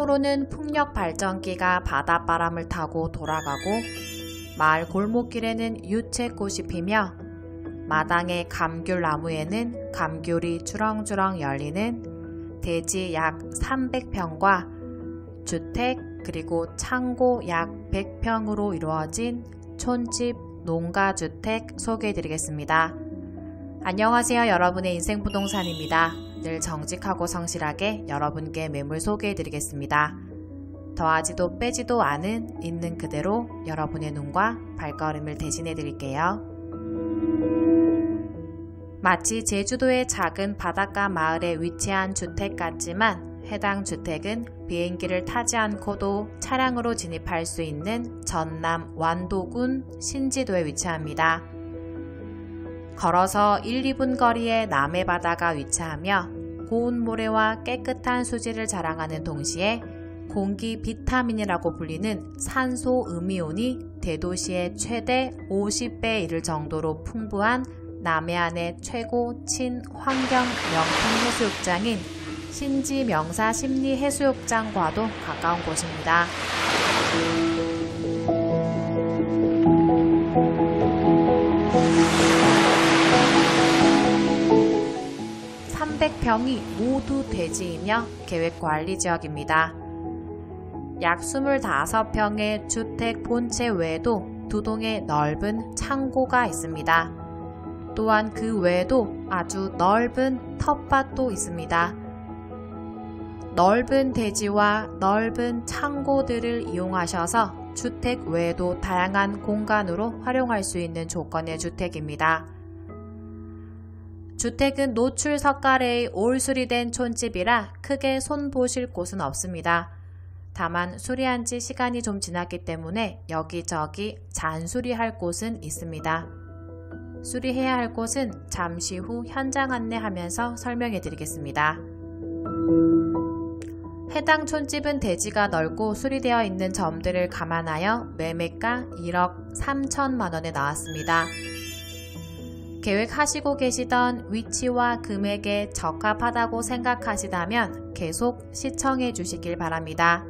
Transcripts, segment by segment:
너머로는 풍력 발전기가 바닷바람을 타고 돌아가고 마을 골목길에는 유채꽃이 피며 마당의 감귤 나무에는 감귤이 주렁주렁 열리는 대지 약 300평과 주택 그리고 창고 약 100평으로 이루어진 촌집 농가주택 소개해드리겠습니다. 안녕하세요 여러분의 인생부동산입니다. 늘 정직하고 성실하게 여러분께 매물 소개해드리겠습니다. 더하지도 빼지도 않은 있는 그대로 여러분의 눈과 발걸음을 대신해드릴게요. 마치 제주도의 작은 바닷가 마을에 위치한 주택 같지만 해당 주택은 비행기를 타지 않고도 차량으로 진입할 수 있는 전남 완도군 신지도에 위치합니다. 걸어서 1, 2분 거리에 남해 바다가 위치하며 고운 모래와 깨끗한 수질을 자랑하는 동시에 공기 비타민이라고 불리는 산소 음이온이 대도시의 최대 50배에 이를 정도로 풍부한 남해안의 최고 친환경 명품 해수욕장인 신지 명사 심리 해수욕장과도 가까운 곳입니다. 300평이 모두 대지이며 계획관리 지역입니다. 약 25평의 주택 본체 외에도 두 동의 넓은 창고가 있습니다. 또한 그 외에도 아주 넓은 텃밭도 있습니다. 넓은 대지와 넓은 창고들을 이용하셔서 주택 외에도 다양한 공간으로 활용할 수 있는 조건의 주택입니다. 주택은 노출 석가래의 올 수리 된 촌집이라 크게 손보실 곳은 없습니다. 다만 수리한 지 시간이 좀 지났기 때문에 여기저기 잔수리할 곳은 있습니다. 수리해야 할 곳은 잠시 후 현장 안내하면서 설명해 드리겠습니다. 해당 촌집은 대지가 넓고 수리되어 있는 점들을 감안하여 매매가 1억 3천만 원에 나왔습니다. 계획하시고 계시던 위치와 금액에 적합하다고 생각하시다면 계속 시청해 주시길 바랍니다.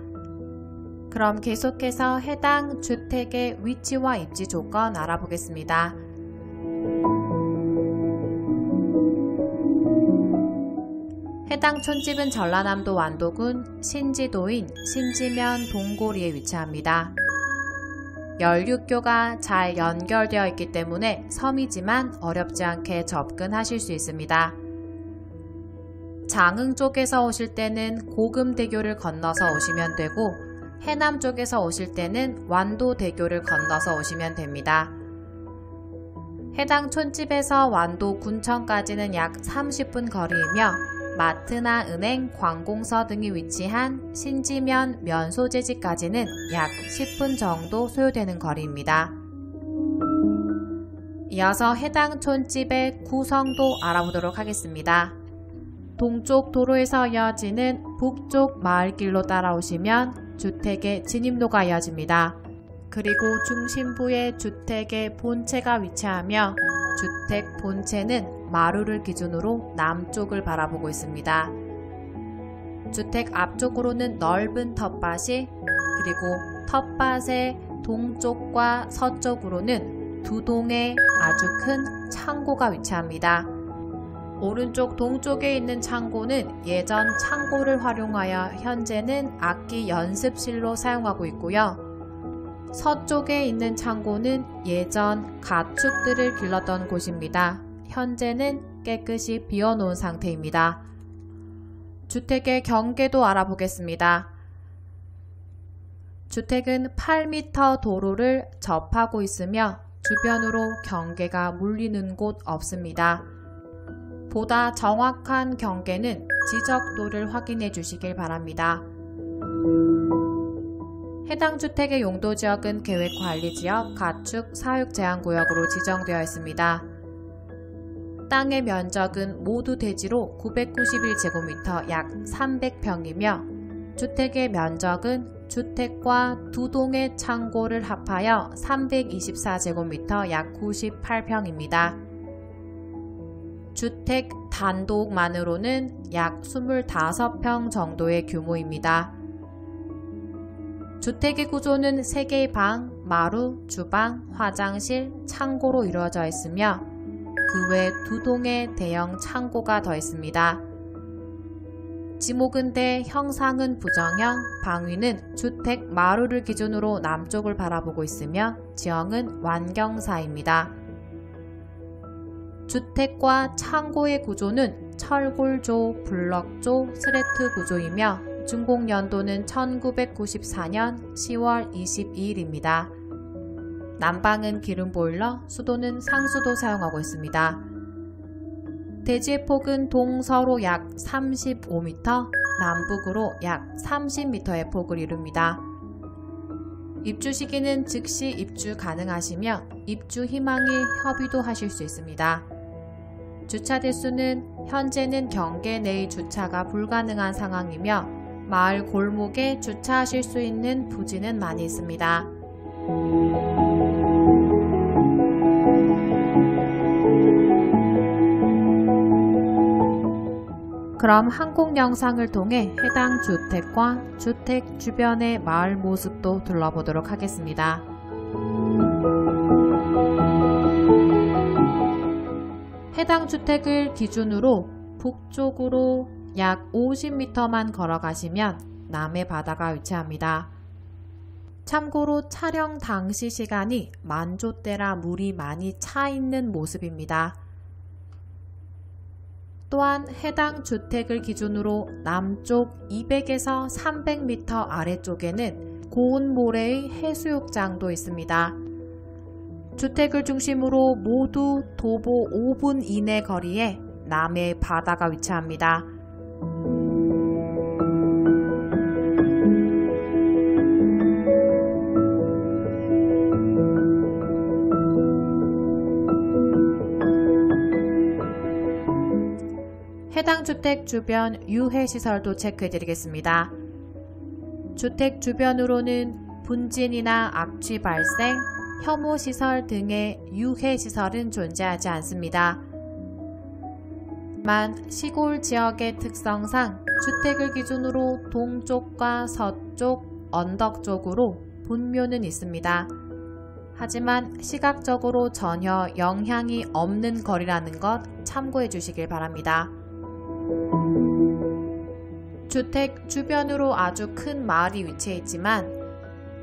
그럼 계속해서 해당 주택의 위치와 입지 조건 알아보겠습니다. 해당 촌집은 전라남도 완도군 신지도인 신지면 동고리에 위치합니다. 연륙교가 잘 연결되어 있기 때문에 섬이지만 어렵지 않게 접근하실 수 있습니다. 장흥 쪽에서 오실 때는 고금대교를 건너서 오시면 되고 해남 쪽에서 오실 때는 완도대교를 건너서 오시면 됩니다. 해당 촌집에서 완도 군청까지는 약 30분 거리이며 마트나 은행, 관공서 등이 위치한 신지면 면 소재지까지는 약 10분 정도 소요되는 거리입니다. 이어서 해당 촌집의 구성도 알아보도록 하겠습니다. 동쪽 도로에서 이어지는 북쪽 마을길로 따라오시면 주택의 진입로가 이어집니다. 그리고 중심부에 주택의 본체가 위치하며 주택 본체는 마루를 기준으로 남쪽을 바라보고 있습니다. 주택 앞쪽으로는 넓은 텃밭이 그리고 텃밭의 동쪽과 서쪽으로는 두 동의 아주 큰 창고가 위치합니다. 오른쪽 동쪽에 있는 창고는 예전 창고를 활용하여 현재는 악기 연습실로 사용하고 있고요. 서쪽에 있는 창고는 예전 가축들을 길렀던 곳입니다. 현재는 깨끗이 비워놓은 상태입니다. 주택의 경계도 알아보겠습니다. 주택은 8m 도로를 접하고 있으며 주변으로 경계가 물리는 곳 없습니다. 보다 정확한 경계는 지적도를 확인해 주시길 바랍니다. 해당 주택의 용도 지역은 계획 관리 지역, 가축, 사육 제한 구역으로 지정되어 있습니다. 땅의 면적은 모두 대지로 991제곱미터 약 300평이며 주택의 면적은 주택과 두 동의 창고를 합하여 324제곱미터 약 98평입니다. 주택 단독만으로는 약 25평 정도의 규모입니다. 주택의 구조는 3개의 방, 마루, 주방, 화장실, 창고로 이루어져 있으며 그 외 두 동의 대형 창고가 더 있습니다. 지목은 대 형상은 부정형, 방위는 주택 마루를 기준으로 남쪽을 바라보고 있으며 지형은 완경사입니다. 주택과 창고의 구조는 철골조, 블럭조, 스레트 구조이며 준공 연도는 1994년 10월 22일입니다. 난방은 기름 보일러, 수도는 상수도 사용하고 있습니다. 대지의 폭은 동서로 약 35m, 남북으로 약 30m의 폭을 이룹니다. 입주 시기는 즉시 입주 가능하시며 입주 희망이 협의도 하실 수 있습니다. 주차 대수는 현재는 경계 내의 주차가 불가능한 상황이며 마을 골목에 주차하실 수 있는 부지는 많이 있습니다. 그럼 항공 영상을 통해 해당 주택과 주택 주변의 마을 모습도 둘러보도록 하겠습니다. 해당 주택을 기준으로 북쪽으로 약 50m만 걸어가시면 남해 바다가 위치합니다. 참고로 촬영 당시 시간이 만조때라 물이 많이 차 있는 모습입니다. 또한 해당 주택을 기준으로 남쪽 200에서 300m 아래쪽에는 고운 모래의 해수욕장도 있습니다. 주택을 중심으로 모두 도보 5분 이내 거리에 남해 바다가 위치합니다. 해당 주택 주변 유해시설도 체크해드리겠습니다. 주택 주변으로는 분진이나 악취 발생, 혐오시설 등의 유해시설은 존재하지 않습니다. 만 시골 지역의 특성상 주택을 기준으로 동쪽과 서쪽, 언덕 쪽으로 분묘는 있습니다. 하지만 시각적으로 전혀 영향이 없는 거리라는 것 참고해 주시길 바랍니다. 주택 주변으로 아주 큰 마을이 위치해 있지만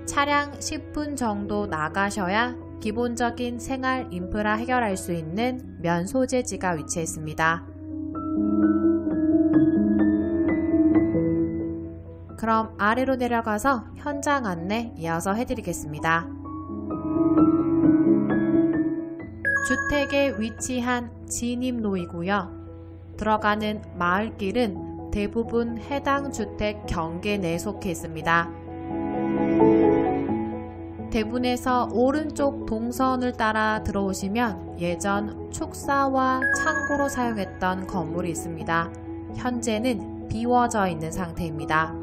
차량 10분 정도 나가셔야 기본적인 생활 인프라 해결할 수 있는 면 소재지가 위치해 있습니다. 그럼 아래로 내려가서 현장 안내 이어서 해드리겠습니다. 주택에 위치한 진입로이고요. 들어가는 마을길은 대부분 해당 주택 경계 내 속해 있습니다. 대문에서 오른쪽 동선을 따라 들어오시면 예전 축사와 창고로 사용했던 건물이 있습니다. 현재는 비워져 있는 상태입니다.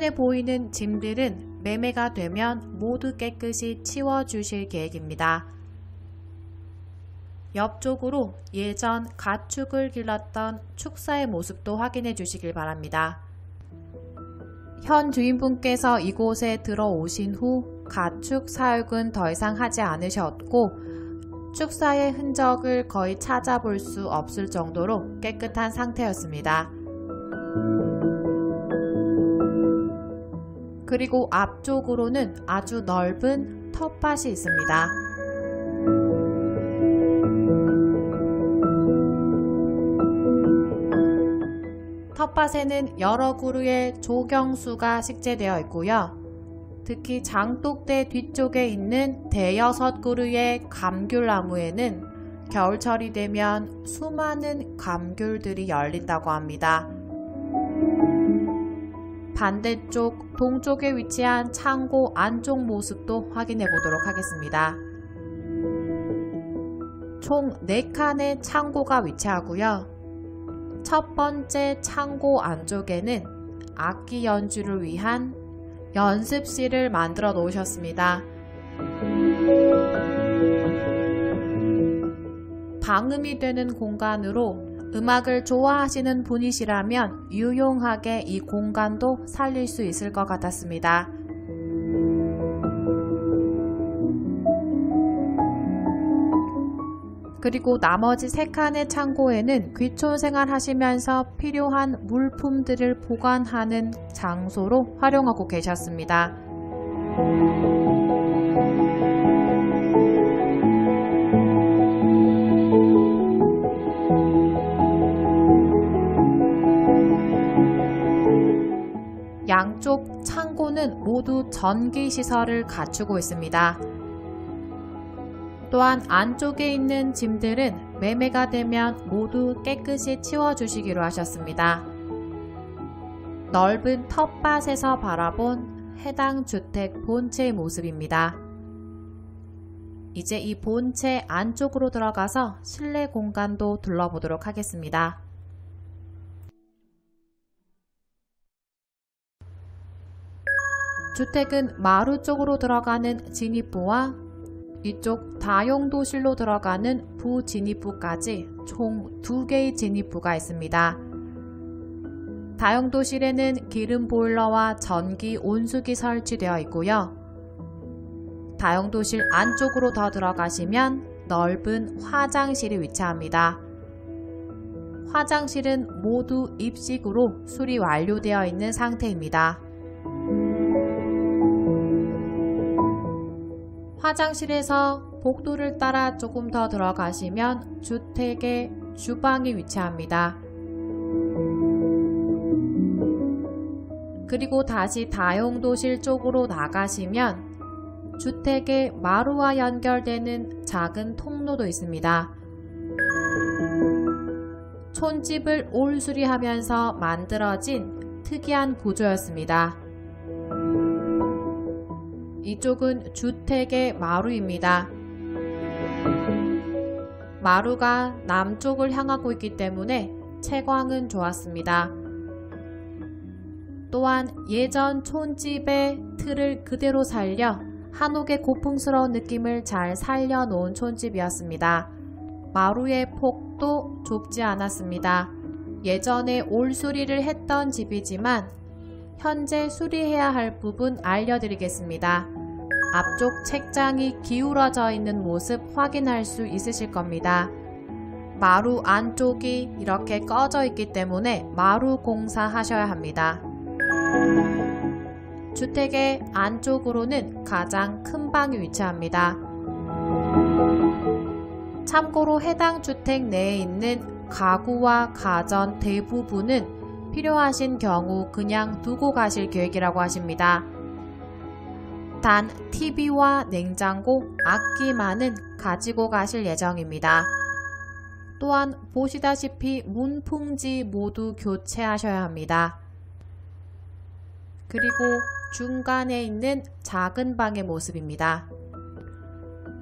화면에 보이는 짐들은 매매가 되면 모두 깨끗이 치워주실 계획입니다. 옆쪽으로 예전 가축을 길렀던 축사의 모습도 확인해 주시길 바랍니다. 현 주인분께서 이곳에 들어오신 후 가축 사육은 더 이상 하지 않으셨고 축사의 흔적을 거의 찾아볼 수 없을 정도로 깨끗한 상태였습니다. 그리고 앞쪽으로는 아주 넓은 텃밭이 있습니다. 텃밭에는 여러 그루의 조경수가 식재되어 있고요. 특히 장독대 뒤쪽에 있는 대여섯 그루의 감귤나무에는 겨울철이 되면 수많은 감귤들이 열린다고 합니다. 반대쪽 동쪽에 위치한 창고 안쪽 모습도 확인해 보도록 하겠습니다. 총 4칸의 창고가 위치하고요. 첫 번째 창고 안쪽에는 악기 연주를 위한 연습실을 만들어 놓으셨습니다. 방음이 되는 공간으로 음악을 좋아하시는 분이시라면 유용하게 이 공간도 살릴 수 있을 것 같았습니다. 그리고 나머지 세 칸의 창고에는 귀촌 생활 하시면서 필요한 물품들을 보관하는 장소로 활용하고 계셨습니다. 창고는 모두 전기 시설을 갖추고 있습니다. 또한 안쪽에 있는 짐들은 매매가 되면 모두 깨끗이 치워주시기로 하셨습니다. 넓은 텃밭에서 바라본 해당 주택 본체의 모습입니다. 이제 이 본체 안쪽으로 들어가서 실내 공간도 둘러보도록 하겠습니다. 주택은 마루 쪽으로 들어가는 진입부와 이쪽 다용도실로 들어가는 부진입부까지 총 두개의 진입부가 있습니다. 다용도실에는 기름 보일러와 전기 온수기 설치되어 있고요. 다용도실 안쪽으로 더 들어가시면 넓은 화장실이 위치합니다. 화장실은 모두 입식으로 수리 완료되어 있는 상태입니다. 화장실에서 복도를 따라 조금 더 들어가시면 주택의 주방이 위치합니다. 그리고 다시 다용도실 쪽으로 나가시면 주택의 마루와 연결되는 작은 통로도 있습니다. 촌집을 올수리하면서 만들어진 특이한 구조였습니다. 이쪽은 주택의 마루입니다. 마루가 남쪽을 향하고 있기 때문에 채광은 좋았습니다. 또한 예전 촌집의 틀을 그대로 살려 한옥의 고풍스러운 느낌을 잘 살려놓은 촌집이었습니다. 마루의 폭도 좁지 않았습니다. 예전에 올수리를 했던 집이지만 현재 수리해야 할 부분 알려드리겠습니다. 앞쪽 책장이 기울어져 있는 모습 확인할 수 있으실 겁니다. 마루 안쪽이 이렇게 꺼져 있기 때문에 마루 공사하셔야 합니다. 주택의 안쪽으로는 가장 큰 방이 위치합니다. 참고로 해당 주택 내에 있는 가구와 가전 대부분은 필요하신 경우 그냥 두고 가실 계획이라고 하십니다. 단 TV와 냉장고, 악기만은 가지고 가실 예정입니다. 또한 보시다시피 문풍지 모두 교체하셔야 합니다. 그리고 중간에 있는 작은 방의 모습입니다.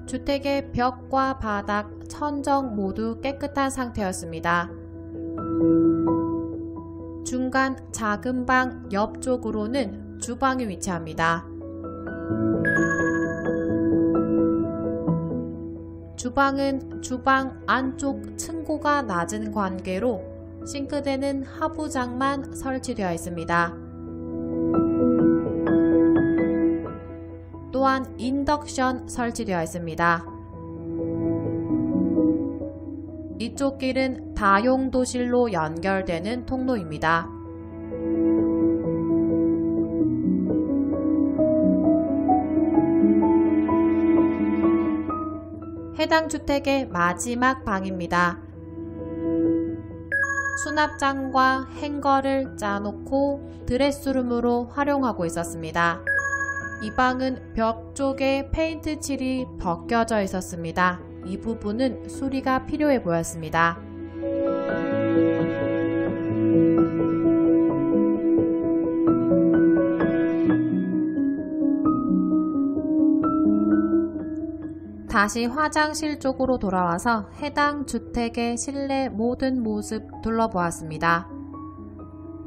주택의 벽과 바닥, 천정 모두 깨끗한 상태였습니다. 중간 작은 방 옆쪽으로는 주방이 위치합니다. 주방은 주방 안쪽 층고가 낮은 관계로 싱크대는 하부장만 설치되어 있습니다. 또한 인덕션 설치되어 있습니다. 이쪽 길은 다용도실로 연결되는 통로입니다. 해당 주택의 마지막 방입니다. 수납장과 행거를 짜놓고 드레스룸으로 활용하고 있었습니다. 이 방은 벽 쪽에 페인트 칠이 벗겨져 있었습니다. 이 부분은 수리가 필요해 보였습니다. 다시 화장실 쪽으로 돌아와서 해당 주택의 실내 모든 모습 둘러보았습니다.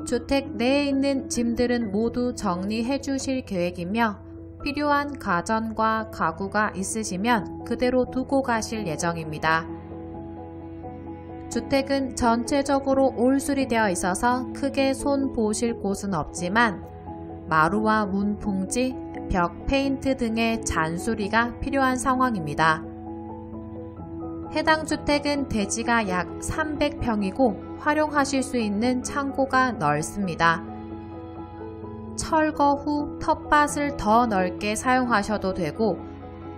주택 내에 있는 짐들은 모두 정리해 주실 계획이며 필요한 가전과 가구가 있으시면 그대로 두고 가실 예정입니다. 주택은 전체적으로 올수리 되어 있어서 크게 손 보실 곳은 없지만 마루와 문 풍지, 벽 페인트 등의 잔수리가 필요한 상황입니다. 해당 주택은 대지가 약 300평이고 활용하실 수 있는 창고가 넓습니다. 철거 후 텃밭을 더 넓게 사용하셔도 되고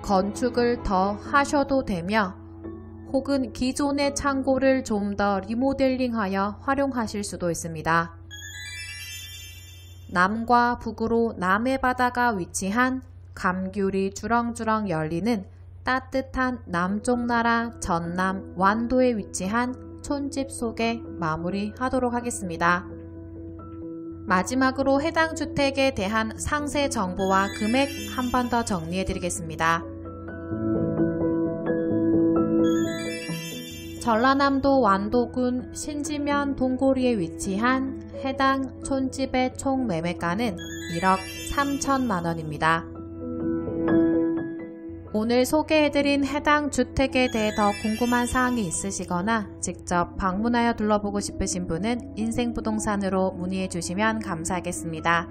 건축을 더 하셔도 되며 혹은 기존의 창고를 좀 더 리모델링하여 활용하실 수도 있습니다. 남과 북으로 남해 바다가 위치한 감귤이 주렁주렁 열리는 따뜻한 남쪽 나라 전남 완도에 위치한 촌집 속에 마무리하도록 하겠습니다. 마지막으로 해당 주택에 대한 상세 정보와 금액 한 번 더 정리해 드리겠습니다. 전라남도 완도군 신지면 동고리에 위치한 해당 촌집의 총 매매가는 1억 3천만 원입니다. 오늘 소개해드린 해당 주택에 대해 더 궁금한 사항이 있으시거나 직접 방문하여 둘러보고 싶으신 분은 인생부동산으로 문의해 주시면 감사하겠습니다.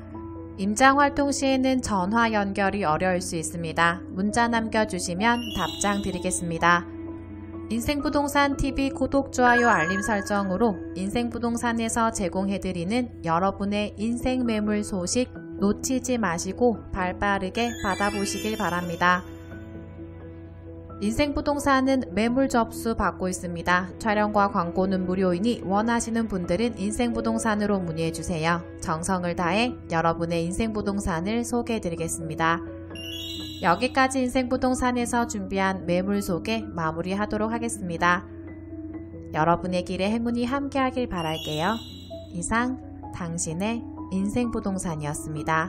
임장 활동 시에는 전화 연결이 어려울 수 있습니다. 문자 남겨주시면 답장 드리겠습니다. 인생부동산 TV 구독, 좋아요, 알림 설정으로 인생부동산에서 제공해드리는 여러분의 인생 매물 소식 놓치지 마시고 발 빠르게 받아보시길 바랍니다. 인생부동산은 매물 접수 받고 있습니다. 촬영과 광고는 무료이니 원하시는 분들은 인생부동산으로 문의해주세요. 정성을 다해 여러분의 인생부동산을 소개해드리겠습니다. 여기까지 인생부동산에서 준비한 매물 소개 마무리하도록 하겠습니다. 여러분의 길에 행운이 함께하길 바랄게요. 이상 당신의 인생부동산이었습니다.